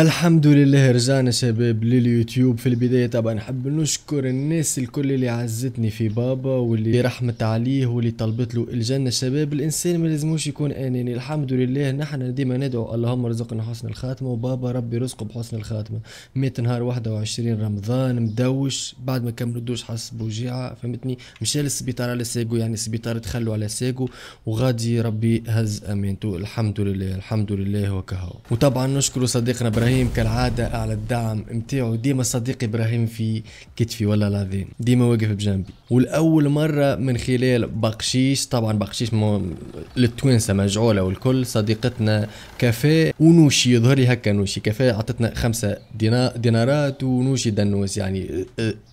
الحمد لله رجعنا شباب لليوتيوب في البداية. طبعا نحب نشكر الناس الكل اللي عزتني في بابا واللي رحمت عليه واللي طلبت له الجنة. شباب الإنسان ما لازموش يكون أناني الحمد لله نحن ديما ندعو اللهم رزقنا حسن الخاتمة وبابا ربي رزقه بحسن الخاتمة. مات نهار 21 رمضان مدوش بعد ما كملوا الدوش حس بوجيعة فهمتني؟ مشى للسبيطار على ساقو يعني السبيطار تخلوا على ساقو وغادي ربي هز أمانته الحمد لله الحمد لله وكهو. وطبعا نشكر صديقنا إبراهيم كالعادة على الدعم متاعو ديما صديقي إبراهيم في كتفي والله العظيم. ديما واقف بجنبي. والأول مرة من خلال بقشيش طبعا بقشيش مو... للتوانسة مجعولة والكل صديقتنا كافيه ونوشي يظهر لي هكا نوشي. كافيه عطتنا خمسة دينا... دينارات ونوشي دنوس يعني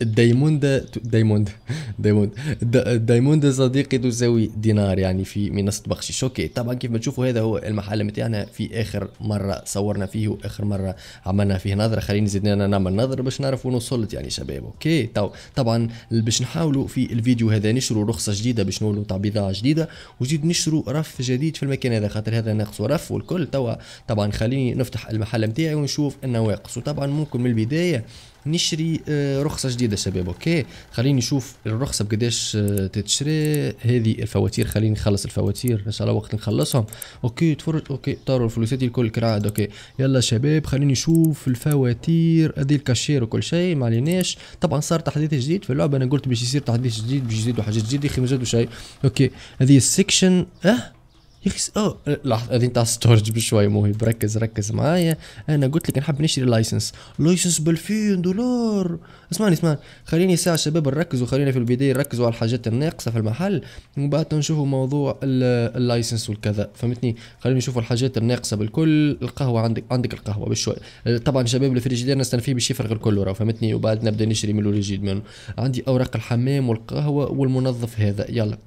ال diamond diamond diamond ال diamond صديقي تساوي دينار يعني في منصة بقشيش. أوكي طبعا كيف ما تشوفوا هذا هو المحل متاعنا في آخر مرة صورنا فيه وآخر مرة عملنا فيه نظره خليني زدنا نعمل نظره باش نعرف وين وصلت يعني شباب أوكي؟ تو طبعا باش نحاولوا في الفيديو هذا نشروا رخصة جديدة باش نقولوا تاع بضاعه جديدة وجديد نشروا رف جديد في المكان هذا خاطر هذا ناقص رف والكل توا طبعا خليني نفتح المحل نتاعي ونشوف النواقص وطبعا ممكن من البداية نشري آه، رخصة جديدة شباب أوكي؟ خليني نشوف الرخصة بقداش آه، تتشري. هذه الفواتير خليني نخلص الفواتير إن شاء الله وقت نخلصهم. أوكي تفرج أوكي طاروا الفلوسات الكل كرعاد أوكي. يلا شباب خليني نشوف الفواتير هذه الكاشير وكل شيء ما عليناش. طبعا صار تحديث جديد في اللعبة أنا قلت باش يصير تحديث جديد باش يزيدوا حاجات جديدة يا أخي ما زادوا شيء. أوكي هذه ال section أه؟ أخي آه لحظة هذه نتاع storage بشوي مو بركز ركز معايا. أنا قلت لك نحب نشتري license license ب 2000 دولار. اسمعني اسمعني. خليني ساعة شباب نركز وخلينا في البداية نركزوا على الحاجات الناقصة في المحل ومن بعد نشوفوا موضوع ال license والكذا. فهمتني؟ خلينا نشوفوا الحاجات الناقصة بالكل. القهوة عندك عندك القهوة بشوي. طبعا شباب الفريجيدير نستنى فيه باش يفرغ الكل وراه فهمتني؟ وبعد نبدأ نشتري من الجديد منه. عندي أوراق الحمام والقهوة والمنظف هذا. يلا.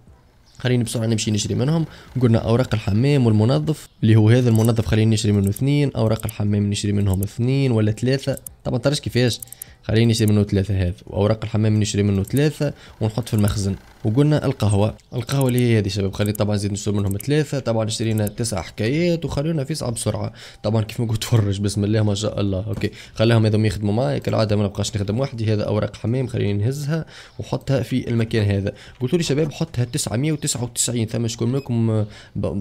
خليني بسرعة نمشي نشري منهم. قلنا أوراق الحمام والمنظف اللي هو هذا المنظف خليني نشري منه اثنين أوراق الحمام نشري منهم اثنين ولا ثلاثة. طبعا تعرفش كيفاش؟ خليني نشتري منه ثلاثة هذا. وأوراق الحمام نشتري منه ثلاثة ونحط في المخزن. وقلنا القهوة. القهوة اللي هي هذه شباب خلينا طبعا زيد نشتري منهم ثلاثة. طبعا اشترينا تسع حكايات وخلينا في بسرعة. طبعا كيف ما قلت فرج بسم الله ما شاء الله. أوكي. خليهم هذوم يخدموا معي كالعادة ما نبقاش نخدم وحدي. هذا أوراق حمام خليني نهزها وحطها في المكان هذا. قلت لي شباب حطها 999 ثم شكون منكم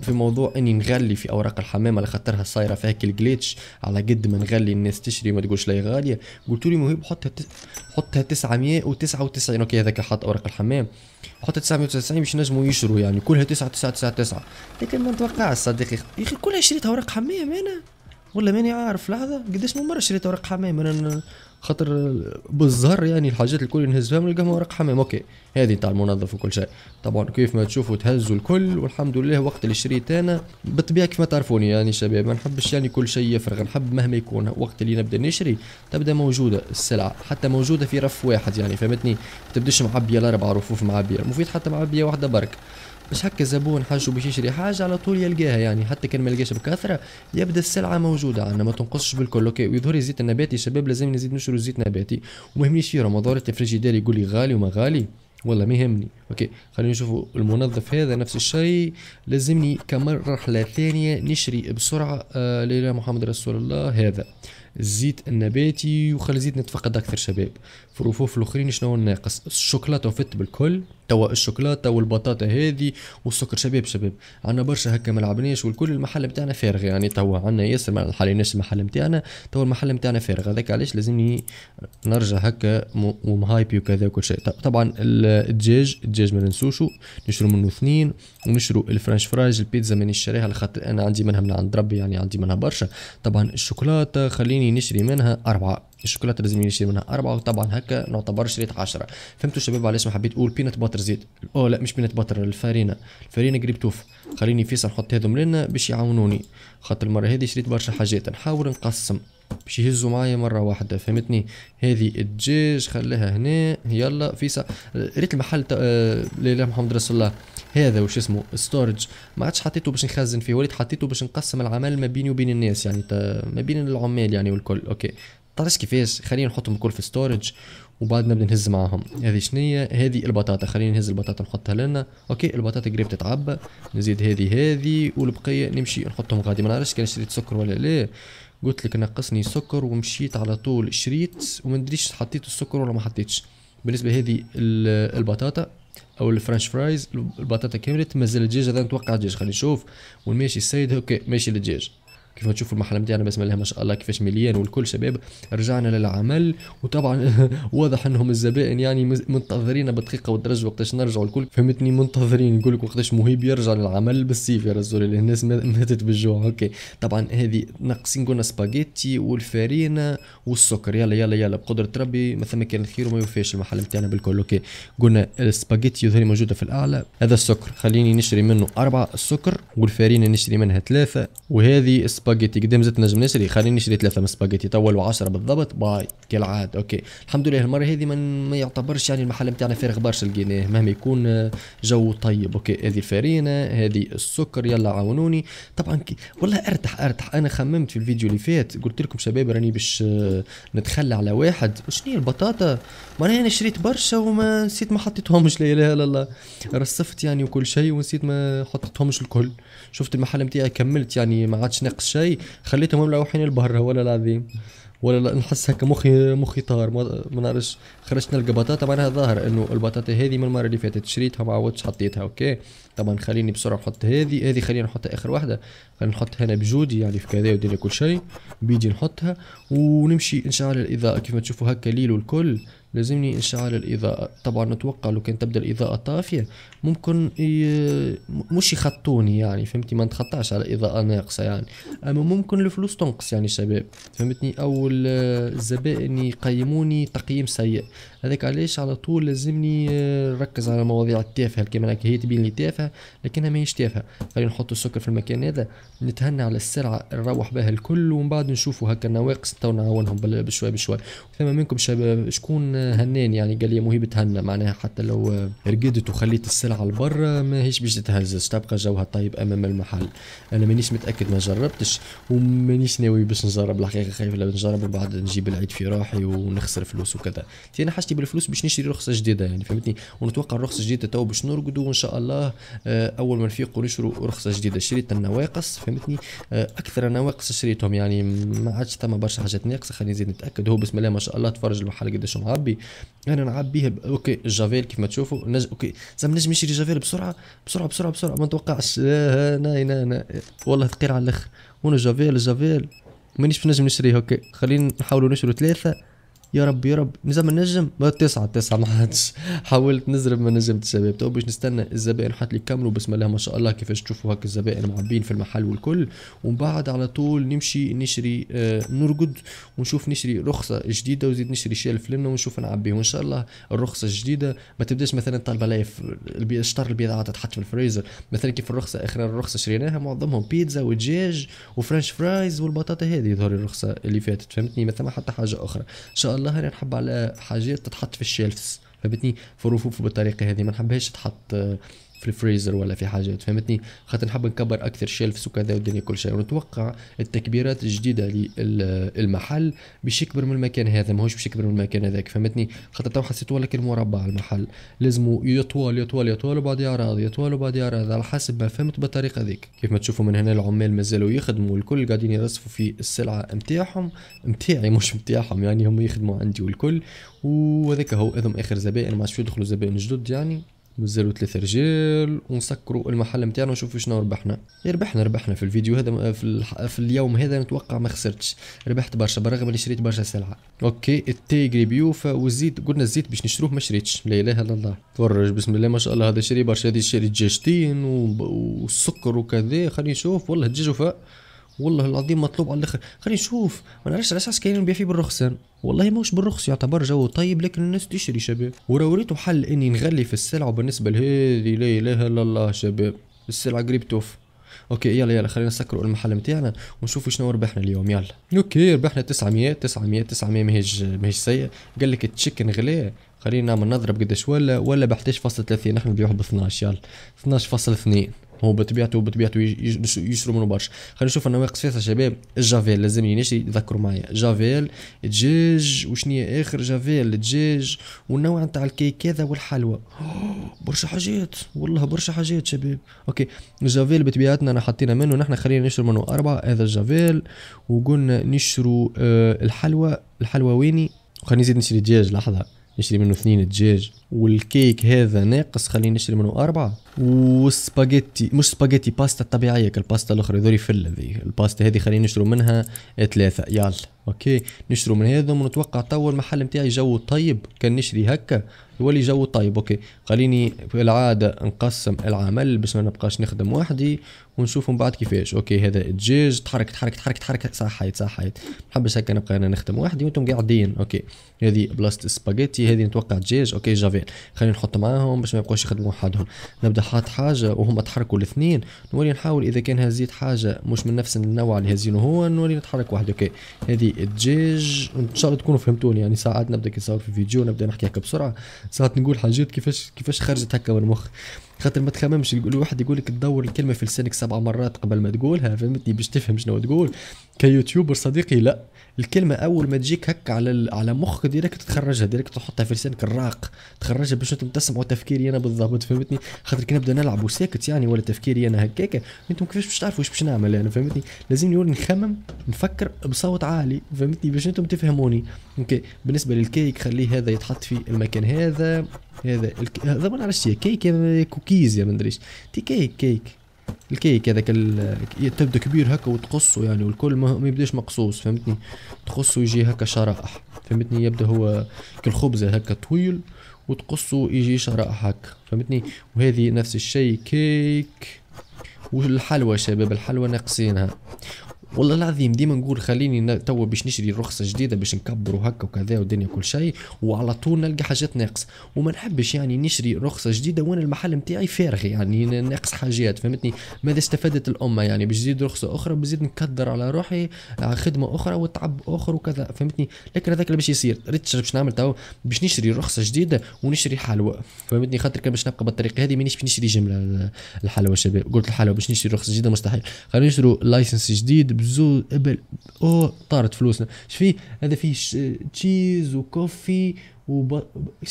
في موضوع إني نغلي في أوراق الحمام على خاطرها صايرة فيها الجليتش على قد ما نغلي الناس تشتري ما تقولش لا غالية. قلت لي مهيب حطها تس... حطها 999 أوكي هذاك حط اوراق الحمام. حطها 999 باش نجموا يشروا يعني. كلها 9999 لكن ما نتوقعش صديقي. يا أخي كلها شريت اوراق حمام أنا. ولا ماني عارف. لحظة قداش من مرة شريت اوراق حمام؟ أنا خاطر بالزهر يعني الحاجات الكل نهزها نلقاهم ورق حمام. أوكي هذه تاع المنظف وكل شيء. طبعا كيف ما تشوفوا تهزوا الكل والحمد لله وقت اللي شريت أنا بالطبيعه كيف ما تعرفوني يعني شباب. ما نحبش يعني كل شيء يفرغ نحب مهما يكون وقت اللي نبدأ نشري تبدأ موجودة السلعة حتى موجودة في رف واحد يعني فهمتني؟ ما تبدأش معبيه الاربع رفوف معبيه مفيد حتى معبيه واحدة برك. باش هكا زبون حاجة باش يشري حاجة على طول يلقاها يعني. حتى كان ما لقاش بكثرة يبدأ السلعة موجودة عندنا. ما تنقصش بالكل. أوكي ويظهر الزيت النباتي شباب لازم نزيد نشرو زيت نباتي. وما يهمنيش في رمضان الفريجيدير يقول لي غالي وما غالي. والله ما يهمني. أوكي خلينا نشوفوا المنظف هذا نفس الشيء. لازمني كمرحلة ثانية نشري بسرعة آه ليلى محمد رسول الله هذا. الزيت النباتي وخلي زيت نتفقد أكثر شباب. في الرفوف الأخرين شنو الناقص الشوكولاتة وفت بالكل. توا الشوكولاته والبطاطا هذه والسكر. شباب شباب عندنا برشا هكا ما لعبناش والكل المحل بتاعنا فارغ. يعني توا عندنا ياسر ما حليناش المحل بتاعنا توا المحل بتاعنا فارغ. هذاك علاش لازمني نرجع هكا ومهايبي وكذا وكل شيء. طبعا الدجاج الدجاج ما ننسوشو. نشرو منه اثنين ونشرو ال French fries البيتزا مانيش شاريها لخاطر أنا عندي منها من عند ربي يعني عندي منها برشا. طبعا الشوكولاتة خليني نشري منها أربعة. الشوكولاتة لازم نشتري منها أربعة وطبعا هكا نعتبر شريت عشرة. فهمتوا شباب علاش ما حبيت أقول peanut butter زيت. اوه لا مش peanut butter الفارينه الفارينه قريب توف. خليني فيصل نحط هذم لنا باش يعاونوني. خاطر المرة هذه شريت برشا حاجات. نحاول نقسم. باش يهزوا معايا مرة واحدة. فهمتني؟ هذه الدجاج خليها هنا. يلا فيصل ريت المحل آه لله محمد رسول الله. هذا وش اسمه؟ storage ما عادش حطيته باش نخزن فيه. وليت حطيته باش نقسم العمل ما بيني وبين الناس يعني ما بين العمال يعني والكل. أوكي. تعرفش كيفاش؟ خلينا نحطهم الكل في storage وبعد نبدأ نهز معاهم. هذه شنية؟ هذه البطاطا. خلينا نهز البطاطا نحطها لنا. أوكي البطاطا قريب تتعبى. نزيد هذه هذه والبقية. نمشي نحطهم غادي ما نعرفش كان شريت سكر ولا لا؟ قلت لك نقصني سكر ومشيت على طول شريت وما ندريش حطيت السكر ولا ما حطيتش. بالنسبة هذه البطاطا أو ال French fries البطاطا كملت مازال الدجاج هذا نتوقع دجاج خلينا نشوف. والماشي السيد أوكي ماشي الدجاج. كيف تشوفوا المحل نتاعنا بسم الله ما شاء الله كيفاش مليان والكل شباب. رجعنا للعمل وطبعا واضح إنهم الزبائن يعني منتظرين بدقيقة والدرجه وقتاش نرجعوا الكل فهمتني؟ منتظرين يقول لك وقتاش مهيب يرجع للعمل بالسيف يا رجل. الناس ماتت بالجوع. أوكي. طبعا هذه ناقصين قلنا سباجيتي والفارينة والسكر. يلا يلا يلا بقدرة ربي ما ثم كان الخير وما يوفيش المحل نتاعنا بالكل. أوكي. قلنا السباجيتي هذه موجودة في الأعلى. هذا السكر. خليني نشري منه اربعه السكر والفارينة نشتري منها ثلاثة. وهذه سباجيتي. قدام زدت نجم نشري. خليني نشري ثلاثة من سباجيتي. طول و10 بالضبط. باهي. كالعاده أوكي. الحمد لله المره هذه ما يعتبرش يعني المحل نتاعنا فارغ برشا لقيناه. مهما يكون جو طيب. أوكي. هذه الفارينه هذه السكر. يلا عاونوني. طبعا كي والله ارتاح ارتاح أنا خممت في الفيديو اللي فات. قلت لكم شباب راني باش نتخلى على واحد. شنو البطاطا؟ ما أنا شريت برشا وما نسيت ما حطيتهمش. لا إله إلا الله. رصفت يعني وكل شيء ونسيت ما حطيتهمش الكل. شفت المحل نتاعي كملت يعني ما عادش ناقص شيء. خليتهم ملوحين البهرة ولا العظيم ولا لا نحس هكا مخي مخي طار. ما نعرفش خرجت نلقى بطاطا معناها ظاهر إنه البطاطا هذه من المرة اللي فاتت شريتها ما عودتش حطيتها أوكي. طبعا خليني بسرعة نحط هذه. هذه خلينا نحطها آخر واحدة. خلينا نحط هنا بجودي يعني في كذا ودينا كل شيء. بيجي نحطها ونمشي نشعل الاضاءه كيف ما تشوفوا هكا ليل والكل. لازمني انشعال الإضاءة. طبعا نتوقع لو كان تبدأ الإضاءة طافية ممكن مش يخطوني يعني فهمتي؟ ما نتخطاش على إضاءة ناقصة يعني. أما ممكن الفلوس تنقص يعني شباب فهمتني؟ أو الزبائن يقيموني تقييم سيء. هذاك علاش على طول لازمني نركز على المواضيع التافهة كما هي تبين لي تافهة لكنها ماهيش تافهة. خلينا نحط السكر في المكان هذا نتهنى على السرعة نروح بها الكل ومن بعد نشوفوا هكا النواقص تو نعاونهم بشوي بشوي ثم منكم شباب شكون هنان يعني قال لي مهيب تهنى معناها حتى لو رقدت وخليت السلعة لبرا ما هيش باش تتهزز تبقى جوها طيب أمام المحل. أنا مانيش متأكد ما جربتش ومانيش ناوي باش نجرب الحقيقة خايف لو نجرب وبعد نجيب العيد في روحي ونخسر فلوس وكذا. أنا حاجتي بالفلوس باش نشتري رخصة جديدة يعني فهمتني؟ ونتوقع الرخصة الجديدة تو باش نرقدوا وان شاء الله آه، أول ما نفيق ونشروا رخصة جديدة. شريت النواقص فهمتني؟ آه، أكثر النواقص شريتهم يعني ما عادش ثم برشا حاجات ناقصة خليني نزيد نتأكد. هو بسم الله ما شاء الله تفرج المحل قداش معبي أنا نعبيه. okay الجافيل كيف ما تشوفوا نج... okay زعما نجم نشري جافيل بسرعة بسرعة بسرعة بسرعة ما نتوقعش. ناي ناي ناي والله ثقيل على الآخر وين الجافيل الجافيل. مانيش بنجم نشريه okay. خلينا نحاولوا نشروا ثلاثة. يا رب يا رب. نزم النجم تسعة تسعة ما عادش حاولت نزرب ما نجمت الشباب تو باش نستنى الزبائن حتى يكملوا بسم الله ما شاء الله. كيفاش تشوفوا هكا الزبائن معبين في المحل والكل. ومن بعد على طول نمشي نشري آه نرقد ونشوف نشري رخصة جديدة وزيد نشري شيلف لنا ونشوف نعبيه. وإن شاء الله الرخصة الجديدة. ما تبداش مثلا طالبة عليا شطر البضاعة تتحط في الفريزر. مثلا كيف الرخصة؟ اخر الرخصة شريناها معظمهم بيتزا ودجاج و French fries والبطاطا هذه. يظهر الرخصة اللي فاتت فهمتني؟ ما ثم حتى حاجة أخرى. إن شاء الله أنا نحب على حاجات تتحط في ال shelves فهمتني؟ في الرفوف بالطريقة هذه ما نحبهاش تتحط في الفريزر ولا في حاجات فهمتني؟ خاطر نحب نكبر أكثر shelves وكذا والدنيا كل شيء. ونتوقع التكبيرات الجديدة للمحل باش يكبر من المكان هذا ماهوش باش يكبر من المكان هذاك فهمتني؟ خاطر تو حسيت ولا مربع المحل. لازم يطول يطول يطول وبعد يعرض يطول وبعد يعرض على حسب ما فهمت بالطريقة ذيك. كيف ما تشوفوا من هنا العمال مازالوا يخدموا الكل قاعدين يرصفوا في السلعة نتاعهم نتاعي مش نتاعهم يعني هم يخدموا عندي والكل. وهذاك هو اذم آخر زبائن ما عادش يدخلوا زبائن جدد يعني مازالوا ثلاثة رجال ونسكروا المحل نتاعنا ونشوفوا شنو ربحنا. ربحنا ربحنا في الفيديو هذا في. في اليوم هذا نتوقع ما خسرتش. ربحت برشا بالرغم إني شريت برشا سلعة. okay التيجري بيوفا والزيت قلنا الزيت باش نشروه ما شريتش. لا إله إلا الله. تفرج بسم الله ما شاء الله هذا شري برشا هذه شري دجاجتين والسكر وكذا. خليني نشوف والله الدجاج وفاء. والله العظيم مطلوب على الآخر. خلينا نشوف. ما نعرفش على أساس كاين نبيع فيه بالرخص والله موش بالرخص يعتبر جو طيب لكن الناس تشتري شباب. وريتو حل إني نغلي في السلعة وبالنسبه لهذه لا إله إلا الله شباب. السلعة قريب توفى. okay يلا يلا خلينا نسكروا المحل نتاعنا ونشوفوا شنو ربحنا اليوم. يلا. okay ربحنا 900 900 900 ماهيش ماهيش سيء. قال لك ال chicken غلي خلينا نعمل نضرب قداش ولا ولا ب 11.30 نحن نبيعوه ب 12 يلا 12.2 هو بطبيعته بطبيعته يشروا منه برشا. خلينا نشوف أنا ناقص فيها شباب. الجافيل لازمني نشري تذكروا معايا. جافيل دجاج وشنية آخر؟ جافيل دجاج والنوع نتاع الكيك هذا والحلوى. برشا حاجات والله برشا حاجات شباب. okay الجافيل بطبيعتنا أنا حطينا منه نحن خلينا نشرو منه أربعة. هذا الجافيل وقلنا نشرو آه الحلوى. الحلوى ويني؟ خليني نزيد نشري دجاج لحظة. نشري منه اثنين دجاج والكيك هذا ناقص خليني نشري منه أربعة. والسباجيتي مش سباجيتي باستا الطبيعية كالباستا الأخرى ذوري فل ذي الباستا هذه خلينا نشرو منها ثلاثة. يلا. okay. نشرو من هذا ونتوقع تو المحل نتاعي جو طيب. كان نشري هكا. يولي جو طيب. okay. خليني في العادة نقسم العمل باش ما نبقاش نخدم وحدي ونشوف من بعد كيفاش. okay. هذا الدجاج. تحرك تحرك تحرك تحرك. صحيت صحيت محبش هكا نبقى أنا نخدم وحدي وأنتم قاعدين. okay. هذه بلاصة سباجيتي هذه نتوقع دجاج. okay. جافيل. خلينا نحط معاهم باش ما يبقوش يخدموا وحدهم. نبدأ حاط حاجة وهم تحركوا الاثنين. نولي نحاول إذا كان هزيت حاجة مش من نفس النوع اللي هزينه هو نولي نتحرك وحدي. okay. هذه الدجاج. إن شاء الله تكونوا فهمتوني يعني ساعات نبدأ كي نصور في فيديو نبدأ نحكي هكا بسرعة. ساعات نقول حاجات كيفاش كيفاش خرجت هكا من المخ. خاطر ما تخممش يقول واحد يقول لك تدور الكلمة في لسانك سبع مرات قبل ما تقولها فهمتني؟ باش تفهم شنو تقول. ك YouTuber صديقي لا. الكلمة أول ما تجيك هكا على على مخك direct تخرجها direct تحطها في لسانك الراق تخرجها باش أنتم تسمعوا تفكيري أنا بالضبط فهمتني؟ خاطر كي نبدأ نلعب وساكت يعني ولا تفكيري أنا هكاك أنتم كيفاش باش تعرفوا واش باش نعمل يعني فهمتني؟ لازم نولي نخمم نفكر بصوت عالي فهمتني؟ باش أنتم تفهموني. okay. بالنسبة للكيك خليه هذا يتحط في المكان هذا. هذا. هذا ما نعرفش كيك يا كوكيز يا ما ندريش tea cake كيك الكيك هذاك تبدا كبير هكا وتقصه يعني والكل ما يبداش مقصوص فهمتني تقصه يجي هكا شرائح فهمتني يبدا هو كالخبزه هكا طويل وتقصه يجي شرائح هكا فهمتني وهذه نفس الشيء كيك والحلوى شباب الحلوى ناقصينها والله العظيم ديما نقول خليني توا باش نشري رخصة جديدة باش نكبروا هكا وكذا والدنيا كل شيء وعلى طول نلقى حاجات ناقص وما نحبش يعني نشري رخصة جديدة وأنا المحل نتاعي فارغ يعني ناقص حاجات فهمتني؟ ماذا استفادت الأمة يعني؟ باش نزيد رخصة أخرى بزيد نكدر على روحي خدمة أخرى وتعب آخر وكذا فهمتني؟ لكن هذاك اللي باش يصير ريت باش نعمل توا باش نشري رخصة جديدة ونشري حلوى فهمتني؟ خاطر كان باش نبقى بالطريقة هذه مانيش باش نشري جملة الحلوى شباب. قلت الحلوى باش نشري رخصة جديدة مستحيل. خلينا نشرو license جديد بزو أبل. أو طارت فلوسنا. إيش فيه هذا فيه cheese و coffee وب...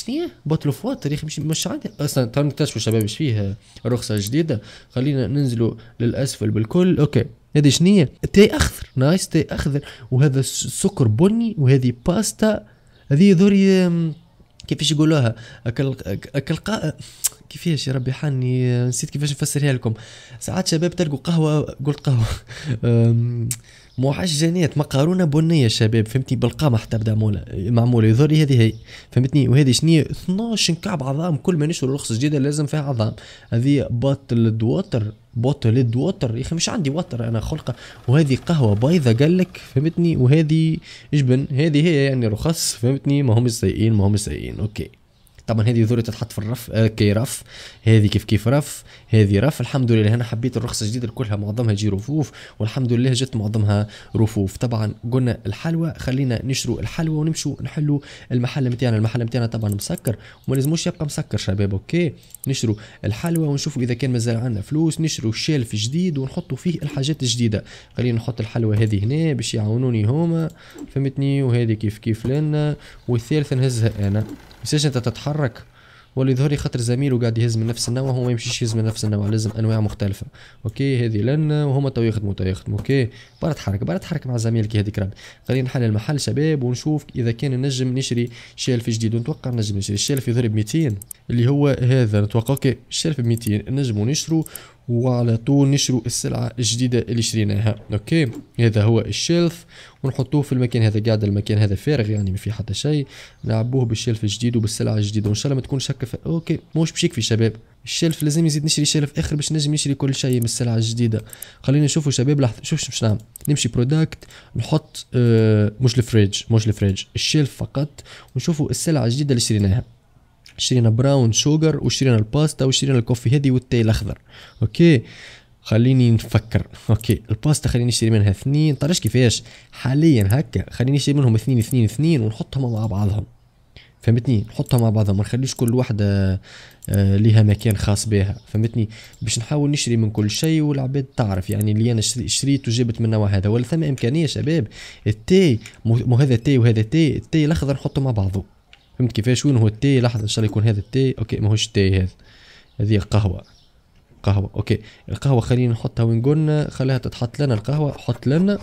هي؟ bottle of water يا أخي مش عندي أصلا تو نكتشفوا شباب إيش فيه رخصة جديدة. خلينا ننزلوا للأسفل بالكل. okay. هذه شنية tea أخضر. nice tea أخضر. وهذا سكر بني وهذه باستا. هذه ذوري كيفاش يقولوها؟ اكل أكل. كيفاش يا ربي حني نسيت كيفاش نفسرها لكم. ساعات شباب تلقوا قهوة قلت قهوة. معجنات مقارونه بنية شباب فهمتني؟ بالقمح تبدأ معموله معمولة يظهر هذه هي فهمتني؟ وهذه شنو 12 كعب عظام كل ما نشروا رخصة جديدة لازم فيها عظام. هذه bottle of water bottle of water يا أخي مش عندي water أنا خلقه وهذه قهوة بايظه قال لك فهمتني؟ وهذه جبن هذه هي يعني رخص فهمتني؟ ما هم سيئين ما هم سيئين okay. طبعا هذه ذوري تتحط في الرف آه كي رف. هذه كيف كيف رف؟ هذه رف. الحمد لله أنا حبيت الرخصة الجديدة كلها معظمها تجي رفوف والحمد لله جت معظمها رفوف. طبعا قلنا الحلوى خلينا نشروا الحلوى ونمشوا نحلوا المحل نتاعنا المحل نتاعنا طبعا مسكر وما لازموش يبقى مسكر شباب أوكي؟ نشروا الحلوى ونشوفوا إذا كان مازال عندنا فلوس نشروا شيلف جديد ونحطوا فيه الحاجات الجديدة. خلينا نحط الحلوى هذه هنا باش يعاونوني هما فهمتني؟ وهذه كيف كيف لنا. والثالثة نهزها أنا. مش أنت تتحرك؟ واللي ظهري خاطر زميله قاعد يهز من نفس النوع هو ما يمشيش يهز من نفس النوع لازم أنواع مختلفة. okay هذه لنا وهما تو يخدموا تو يخدموا okay برا تحرك برا تحرك مع زميلك هذيك راد خلينا نحل المحل شباب ونشوف إذا كان نجم نشري shelf جديد. ونتوقع نجم نشري ال shelf يظهر ب 200 اللي هو هذا. نتوقع okay ال shelf ب 200 نجموا نشرو وعلى طول نشروا السلعة الجديدة اللي شريناها. okay؟ هذا هو ال shelf. ونحطوه في المكان هذا قاعد المكان هذا فارغ يعني ما في حتى شيء. نعبوه بال shelf الجديد وبالسلعة الجديدة. وإن شاء الله ما تكونش هكا okay موش بشيك في شباب. ال shelf لازم يزيد نشري shelf آخر باش نجم نشري كل شيء من السلعة الجديدة. خلينا نشوفوا شباب لحظة شوف باش نعمل. نمشي product نحط آه مش ال fridge مش ال fridge. ال shelf فقط. ونشوفوا السلعة الجديدة اللي شريناها. شرينا brown sugar وشرينا الباستا وشرينا ال coffee هذه والتاي الأخضر. okay؟ خليني نفكر. okay الباستا خليني نشتري منها اثنين. طرش كيفاش؟ حاليا هكا خليني نشتري منهم اثنين اثنين اثنين ونحطهم مع بعضهم. فهمتني؟ نحطها مع بعضها ما نخليش كل واحدة آه، ليها مكان خاص بها. فهمتني؟ باش نحاول نشري من كل شيء والعباد تعرف يعني اللي أنا شريت وجبت من نوع هذا. ولا ثم إمكانية شباب التي مو هذا تي وهذا تي التي الأخضر نحطه مع بعضه. فهمت كيفاش؟ وين هو التي؟ لحظه إن شاء الله يكون هذا التي. okay ماهوش التي هذا. هذه قهوه قهوة. okay. القهوة خلينا نحطها وين قلنا؟ خليها تتحط لنا القهوة. حط لنا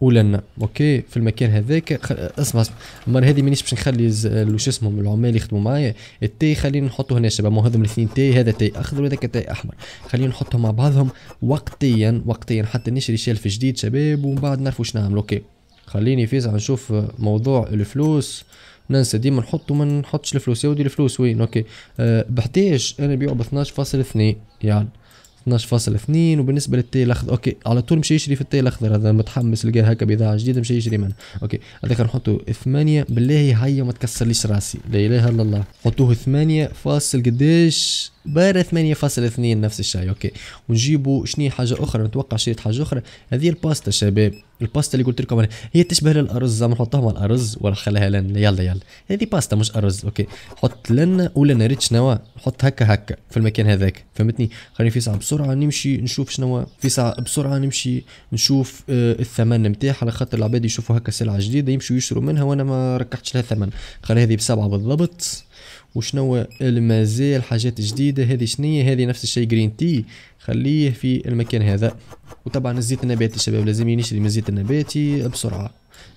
ولنا. okay. في المكان هذاك. خ... اسمع اسمع. المره هذه مانيش باش نخلي ز... وش اسمهم؟ العمال يخدموا معايا. التي خلينا نحطه هنا شباب. ما هذم الاثنين؟ تي هذا تي. اخضر وهذاك تي أحمر. خلينا نحطهم مع بعضهم وقتيا وقتيا. حتى نشري shelf جديد شباب ومن بعد نعرف واش نعمل okay. خليني فيزع نشوف موضوع الفلوس. ننسى ديما نحط وما نحطش الفلوس. يا ودي الفلوس وين؟ okay. أه بحتاج أنا نبيعه ب 12.2 يعني 12.2 وبالنسبة للتي الأخضر. okay. على طول مشي يشري في التي الأخضر. هذا متحمس لقى هكا بضاعه جديدة مشي يشري منه. okay. هذاك نحطه 8 بالله هيا ما تكسرليش راسي. لا إله إلا الله. حطوه 8 فاصل قديش؟ بارا 8.2 نفس الشيء okay. ونجيبوا شنو حاجة أخرى. نتوقع شريت حاجة أخرى. هذه الباستا شباب. الباستا اللي قلت لكم هي تشبه الأرز زعما نحطها مع الأرز ولا خليها لنا. يلا يلا. هذه باستا مش أرز. okay. حط لنا ولا نريد شنو؟ حط هكا هكا في المكان هذاك. فهمتني؟ خليني في ساعة بسرعة نمشي نشوف شنو في ساعة بسرعة نمشي نشوف آه الثمن نتاعها على خاطر العباد يشوفوا هكا سلعة جديدة يمشوا يشروا منها وأنا ما ركحتش لها ثمن. خلي هذه بسبعة بالضبط. وشنو المازال حاجات جديدة؟ هذه شنية؟ هذه نفس الشيء جرين تي خليه في المكان هذا. وطبعا الزيت النباتي شباب لازم نشري من الزيت النباتي بسرعة.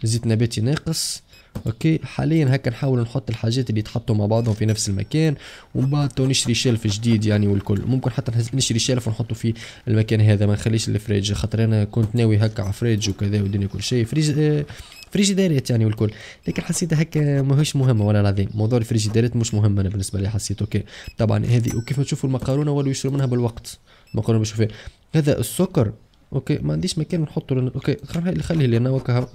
الزيت النباتي ناقص. okay؟ حاليا هكا نحاول نحط الحاجات اللي يتحطوا مع بعضهم في نفس المكان. ومن بعد نشري shelf جديد يعني والكل. ممكن حتى نشري shelf ونحطه في المكان هذا. ما نخليش ال fridge خاطر أنا كنت ناوي هكا على fridge وكذا والدنيا كل شيء. fridge آه فريجيديرات يعني والكل. لكن حسيتها هكا ماهيش مهمة ولا العظيم موضوع الفريجيديرات مش مهم أنا بالنسبة لي حسيت okay. طبعا هذه وكيف ما تشوفوا المقارونة ولو يشروا منها بالوقت؟ المقارونه بشوفها هذا السكر okay ما عنديش مكان نحطه أوكي خليه خليه لنا وكها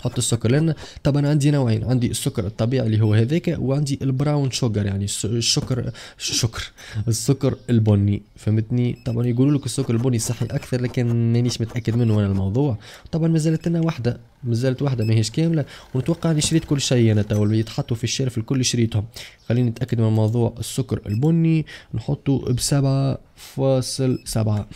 نحط السكر لأن طبعا عندي نوعين عندي السكر الطبيعي اللي هو هذاك وعندي ال brown sugar يعني السكر شكر السكر البني فهمتني؟ طبعا يقولوا لك السكر البني صحي أكثر لكن مانيش متأكد منه أنا الموضوع. طبعا ما زالت لنا واحدة ما زالت واحدة ماهيش كاملة ونتوقع أني شريت كل شيء أنا تو يتحطوا في ال shelf الكل شريتهم. خليني نتاكد من موضوع السكر البني نحطه بسبعة فاصل سبعة.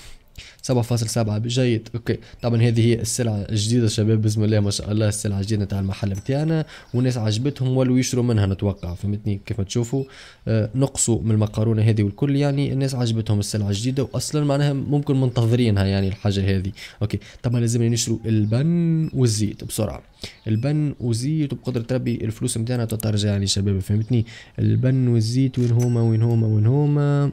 سبعة فاصل سبعة. جيد. okay. طبعا هذه هي السلعة الجديدة شباب. بسم الله ما شاء الله. السلعة الجديدة تاع المحل بتاعنا. والناس عجبتهم ولو يشروا منها نتوقع. فهمتني؟ كيف ما تشوفوا. آه نقصوا من المقارونة هذه والكل. يعني الناس عجبتهم السلعة الجديدة. واصلا معناها ممكن منتظرينها يعني الحاجة هذه. okay. طبعا لازم نشروا البن والزيت بسرعة. البن والزيت وبقدرة ربي الفلوس بتاعنا تترجع يعني شباب. فهمتني؟ البن والزيت وين هما وين هما وين هما.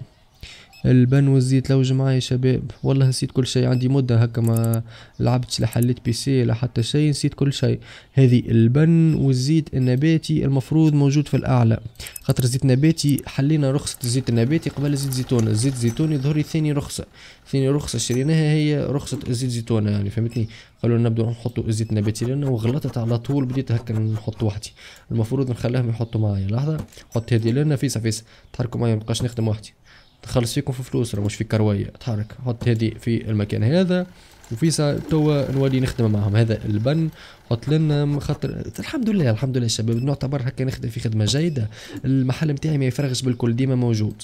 البن والزيت لوج معايا شباب. والله نسيت كل شيء. عندي مدة هكا ما لعبتش لا حليت بيسي لا حتى شيء نسيت كل شيء. هذه البن والزيت النباتي المفروض موجود في الأعلى. خاطر الزيت النباتي حلينا رخصة الزيت النباتي قبل زيت زيتون. الزيت الزيتون يظهر لي ثاني رخصة. ثاني رخصة شريناها هي رخصة الزيت زيتون يعني فهمتني؟ قالوا نبدو نحطوا الزيت النباتي لنا وغلطت على طول. بديت هكا نحط وحدي. المفروض نخليهم يحطوا معايا. لحظة. حط هذه لنا فيسا فيسا تحركوا معايا مبقاش نخدم وحدي. تخلص فيكم في فلوس مش في كروية. تحرك حط هذه في المكان هذا. وفي ساعة توا نولي نخدم معهم. هذا البن حط لنا خاطر الحمد لله الحمد لله الشباب نعتبر هكا نخدم في خدمة جيدة. المحل نتاعي ما يفرغش بالكل ديما موجود.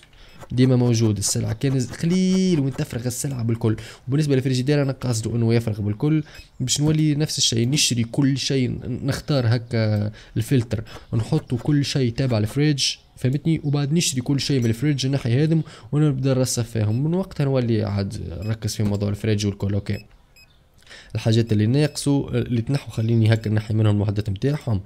ديما موجود السلعة كان قليل وين تفرغ السلعة بالكل. وبالنسبة للفريجيدير أنا قاصده إنه يفرغ بالكل باش نولي نفس الشيء نشري كل شيء نختار هكا الفلتر نحطه كل شيء تابع ال fridge فهمتني؟ وبعد نشتري كل شيء من ال fridge الناحية هذم ونبدأ نرصف فيهم. من وقتها نولي عاد نركز في موضوع ال fridge والكل okay. الحاجات اللي ناقصوا اللي تنحوا خليني هكا نحي منهم الوحدات نتاعهم.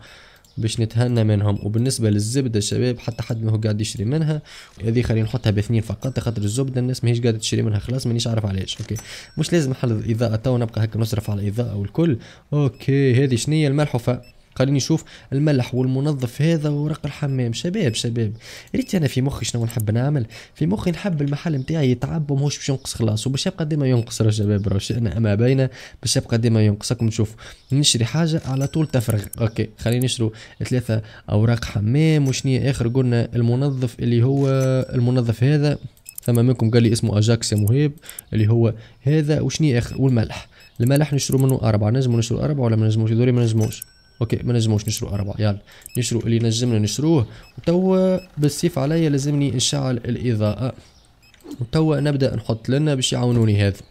باش نتهنى منهم. وبالنسبة للزبدة شباب حتى حد ما هو قاعد يشتري منها هذه خلينا نحطها باثنين فقط خاطر الزبدة الناس ماهيش قاعدة تشتري منها خلاص مانيش عارف علاش. okay. مش لازم حل الإضاءة تو نبقى هكا نصرف على الإضاءة والكل. okay هذه شنية الملحفه خليني نشوف الملح والمنظف هذا ورق الحمام. شباب شباب ريت أنا في مخي شنو نحب نعمل؟ في مخي نحب المحل نتاعي يتعب وماهوش باش ينقص خلاص وباش يبقى ديما ينقص يا شباب راه أنا اما باينة باش يبقى ديما ينقص راكم تشوف نشري حاجة على طول تفرغ. okay خلينا نشرو ثلاثة أوراق حمام وشنية آخر؟ قلنا المنظف اللي هو المنظف هذا. ثم منكم قال لي اسمه اجاكس يا مهيب اللي هو هذا وشنية آخر؟ والملح. الملح نشرو منه أربعة نجمو نشرو أربعة ولا ما نجموش؟ sorry ما نجموش. okay ما نجموش نشرو اربعه يلا. نشرو اللي نجمنا نشروه. وتوا بالسيف عليا لازمني نشعل الإضاءة. وتوا نبدأ نحط لنا باش يعاونوني هذا.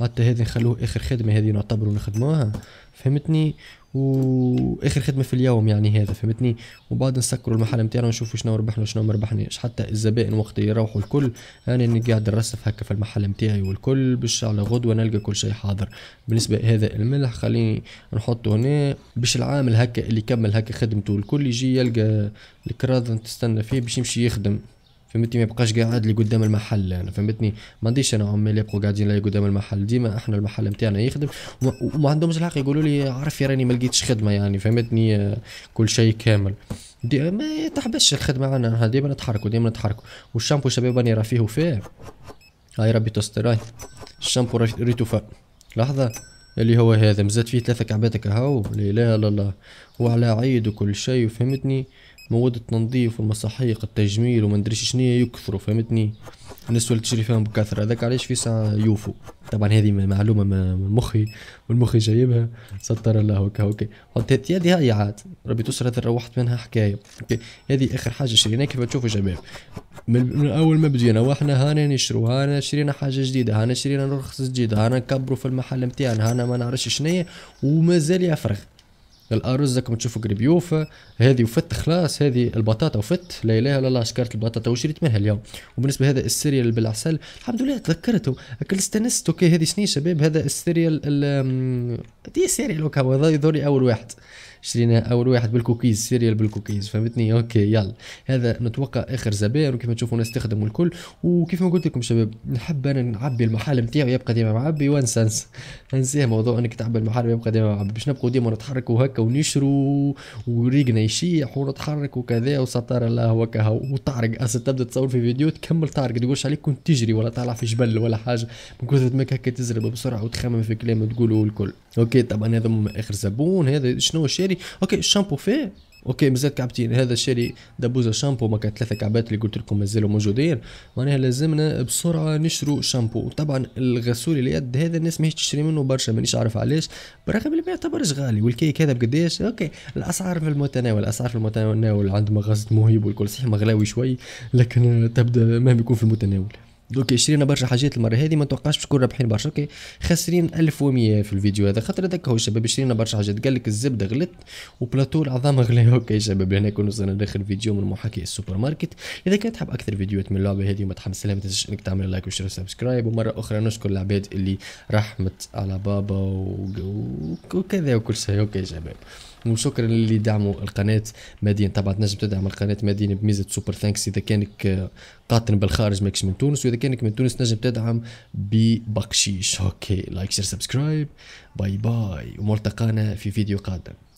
حتى هذه نخلوه آخر خدمة هذه نعتبروا نخدموها. فهمتني؟ وآخر خدمة في اليوم يعني هذا فهمتني؟ وبعد نسكروا المحل نتاعنا ونشوفوا شنو ربحنا وشنو ما ربحناش. حتى الزبائن وقت يروحوا الكل أنا اني قاعد نرسف هكا في المحل نتاعي والكل باش على غدوة نلقى كل شيء حاضر. بالنسبة هذا الملح خليني نحطه هنا باش العامل هكا اللي كمل هكا خدمته الكل يجي يلقى الكراذ تستنى فيه باش يمشي يخدم. فهمتني؟ ما يبقاش قاعد لي قدام المحل أنا فهمتني؟ ما عنديش أنا عمال يبقوا قاعدين لي قدام المحل. ديما إحنا المحل نتاعنا يخدم وما عندهمش الحق يقولوا لي عارف يا راني ما لقيتش خدمة يعني فهمتني؟ كل شيء كامل. دي ما تحبش الخدمة عنا ديما نتحركوا ديما نتحركوا. والشامبو شباب راني راه فيه وفيه هاي ربي هاي الشامبو ريتو فا لحظة. اللي هو هذا مزاد فيه ثلاثة كعبات هاو لا إله إلا الله. وعلى عيد وكل شيء وفهمتني مواد التنظيف والمساحيق التجميل وما ندريش شنو يكثروا فهمتني؟ الناس اللي تشري فيهم بكثرة هذاك علاش في ساعة يوفو؟ طبعا هذه معلومة من مخي والمخي جايبها ستر الله okay okay حطيت يدي هاي عاد. ربي تسر هذا روحت منها حكاية. okay. هذه آخر حاجة شريناها كيف تشوفوا شباب؟ من, من أول ما بدينا وإحنا هانا نشرو هانا شرينا حاجة جديدة هانا شرينا رخص جديدة هانا نكبروا في المحل نتاعنا هانا ما نعرفش شنية ومازال يفرغ. الأرز راكم تشوفوا قريب يوفى هذه وفت خلاص هذه البطاطا وفت. لا إله إلا الله شكرت البطاطا؟ وشريت منها اليوم؟ وبالنسبة هذا ال céréales بالعسل الحمد لله تذكرته. أكل استنست okay هذه شنو شباب هذا ال céréales des céréales okay هذول أول واحد. شرينا أول واحد بال cookies céréales بال cookies فهمتني؟ okay يلا. هذا نتوقع آخر زبائن وكيف تشوفوا نستخدموا الكل. وكيف ما قلت لكم شباب نحب أنا نعبي المحل نتاعي يبقى ديما معبي وانسى انسى موضوع إنك تعبي المحل يبقى ديما معبي باش نبقوا ديما نتحركوا هكا ونشروا وريقنا يشيح ونتحرك وكذا وستار الله وكها وطارق أصلا تبدأ تصور في فيديو تكمل طارق تقولش عليك كنت تجري ولا طالع في جبل ولا حاجة. من كثر ما هكا تزرب بسرعة وتخمم في كلام تقوله الكل. okay طبعا هذا آخر زبون. هذا شنو؟ شاري okay الشامبو فيه؟ okay مازال كعبتين هذا شاري دبوزة شامبو ما كانت ثلاثة كعبات اللي قلت لكم مازالوا موجودين. معناها لازمنا بسرعة نشرو شامبو طبعا الغسول اليد هذا الناس ماهيش تشتري منه برشا مانيش عارف علاش. برغم اللي ما يعتبرش غالي والكيك هذا بقداش okay الأسعار في المتناول الأسعار في المتناول عند مغازة مهيب والكل صحيح مغلاوي شوي لكن تبدأ مهما يكون في المتناول. دوك شرينا برشا حاجات المرة هذه ما نتوقعش باش رابحين برشا. okay خاسرين 1100 في الفيديو هذا. خاطر هذاك هو الشباب شرينا برشا حاجات. قال لك الزبدة غلت وبلاتو العظام غلى okay شباب هنا كنا وصلنا لآخر فيديو من محاكي السوبر ماركت. إذا كنت تحب أكثر فيديوهات من اللعبة هذه وما تحمس لها ما تنساش إنك تعمل like و share و subscribe. ومرة أخرى نشكر العباد اللي رحمت على بابا وكذا وكل شيء. okay شباب. وشكرا للي دعموا القناة مدين. طبعا تنجم تدعم القناة مدين بميزة Super Thanks. إذا كانك قاطن بالخارج ماكش من تونس وإذا كانك من تونس تنجم تدعم ببقشيش. okay like share subscribe. bye bye. وملتقانا في فيديو قادم.